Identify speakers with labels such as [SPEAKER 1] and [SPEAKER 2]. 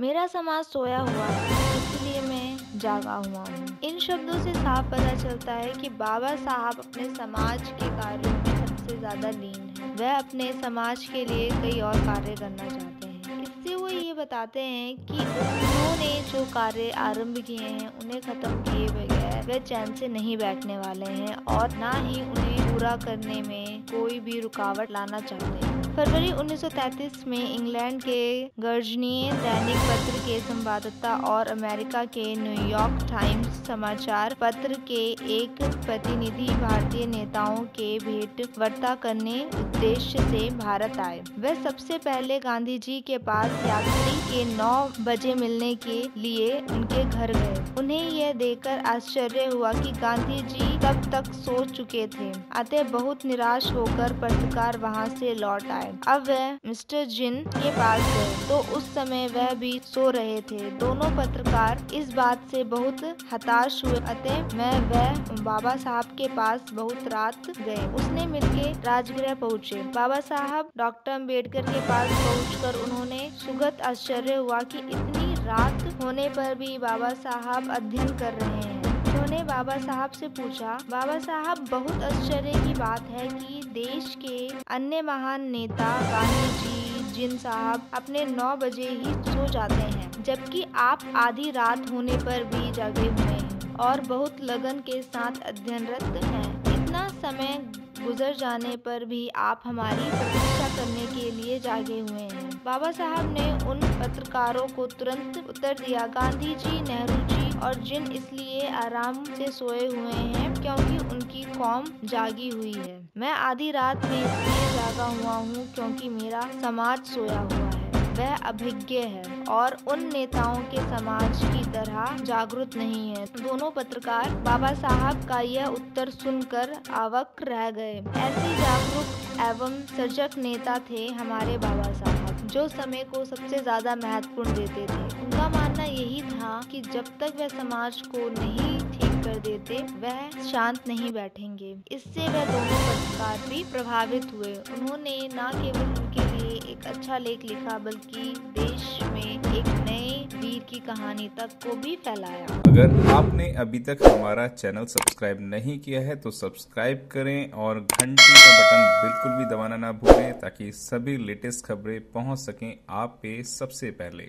[SPEAKER 1] मेरा समाज सोया हुआ है, इसलिए मैं जागा हुआ हूँ। इन शब्दों से साफ़ पता चलता है कि बाबा साहब अपने समाज के कार्यों में सबसे ज़्यादा लीन है। वह अपने समाज के लिए कई और कार्य करना चाहते हैं। इससे वो ये बताते हैं कि उन्होंने जो कार्य आरंभ किए हैं, उन्हें खत्म किए बगैर वे चैन से नहीं बैठने वाले हैं और ना ही उन्हें पूरा करने में कोई भी रुकावट लाना चाहते हैं। फरवरी 1933 में इंग्लैंड के गर्जनीय दैनिक पत्र के संवाददाता और अमेरिका के न्यूयॉर्क टाइम्स समाचार पत्र के एक प्रतिनिधि भारतीय नेताओं के भेंट वार्ता करने उद्देश्य से भारत आए। वह सबसे पहले गांधी जी के पास यात्री के 9 बजे मिलने के लिए उनके घर गए। उन्हें यह देखकर आश्चर्य हुआ कि गांधी जी तब तक सो चुके थे। अतः बहुत निराश होकर पत्रकार वहाँ से लौट आए। अब वह मिस्टर जिन के पास गए तो उस समय वह भी सो रहे थे। दोनों पत्रकार इस बात से बहुत हताश हुए अतः मैं वह बाबा साहब के पास बहुत रात गए। उसने मिलके राजगृह पहुँचे। बाबा साहब डॉक्टर अंबेडकर के पास पहुँच उन्होंने सुगत आश्चर्य हुआ की इतनी रात होने पर भी बाबा साहब अध्ययन कर रहे हैं। उन्होंने बाबा साहब से पूछा, बाबा साहब, बहुत आश्चर्य की बात है कि देश के अन्य महान नेता गांधी जी, जिन साहब अपने नौ बजे ही सो जाते हैं, जबकि आप आधी रात होने पर भी जागे हुए हैं और बहुत लगन के साथ अध्ययनरत हैं। इतना समय गुजर जाने पर भी आप हमारी प्रतीक्षा करने के लिए जागे हुए हैं। बाबा साहब ने उन पत्रकारों को तुरंत उत्तर दिया, गांधी जी, नेहरू और जिन इसलिए आराम से सोए हुए हैं, क्योंकि उनकी कौम जागी हुई है। मैं आधी रात में इसलिए जागा हुआ हूँ, क्योंकि मेरा समाज सोया हुआ वह अभिज्ञ है और उन नेताओं के समाज की तरह जागरूक नहीं है। दोनों पत्रकार बाबा साहब का यह उत्तर सुनकर आवक रह गए। ऐसे जागरूक एवं सर्जक नेता थे हमारे बाबा साहब, जो समय को सबसे ज़्यादा महत्वपूर्ण देते थे। उनका मानना यही था कि जब तक वह समाज को नहीं ठीक कर देते, वह शांत नहीं बैठेंगे। इससे वह दोनों पत्रकार भी प्रभावित हुए। उन्होंने न केवल उनके लिए एक अच्छा लेख लिखा, बल्कि देश में एक नए वीर की कहानी तक को भी फैलाया।
[SPEAKER 2] अगर आपने अभी तक हमारा चैनल सब्सक्राइब नहीं किया है तो सब्सक्राइब करें और घंटी का बटन बिल्कुल भी दबाना ना भूलें, ताकि सभी लेटेस्ट खबरें पहुँच सकें आप पे सबसे पहले।